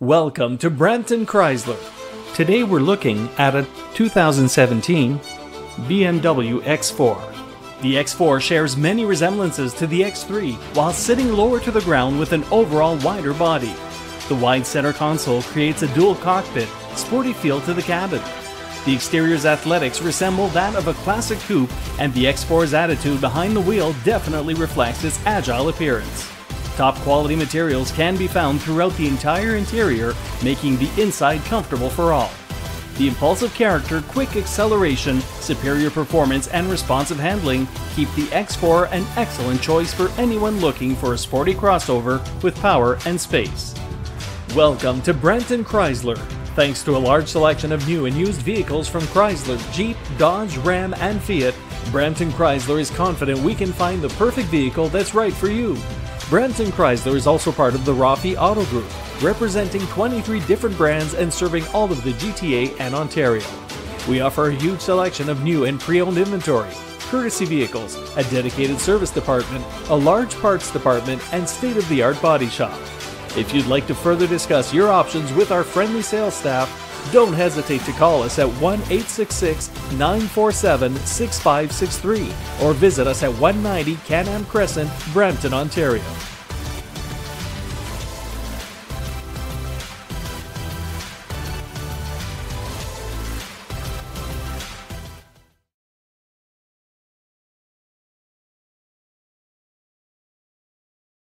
Welcome to Brampton Chrysler. Today we're looking at a 2017 BMW X4. The X4 shares many resemblances to the X3 while sitting lower to the ground with an overall wider body. The wide center console creates a dual cockpit, sporty feel to the cabin. The exterior's athletics resemble that of a classic coupe, and the X4's attitude behind the wheel definitely reflects its agile appearance. Top quality materials can be found throughout the entire interior, making the inside comfortable for all. The impulsive character, quick acceleration, superior performance, and responsive handling keep the X4 an excellent choice for anyone looking for a sporty crossover with power and space. Welcome to Brampton Chrysler. Thanks to a large selection of new and used vehicles from Chrysler, Jeep, Dodge, Ram, and Fiat, Brampton Chrysler is confident we can find the perfect vehicle that's right for you. Brampton Chrysler is also part of the Rafih Auto Group, representing 23 different brands and serving all of the GTA and Ontario. We offer a huge selection of new and pre-owned inventory, courtesy vehicles, a dedicated service department, a large parts department, and state-of-the-art body shop. If you'd like to further discuss your options with our friendly sales staff, don't hesitate to call us at 1 866 947 6563 or visit us at 190 Can Am Crescent, Brampton, Ontario.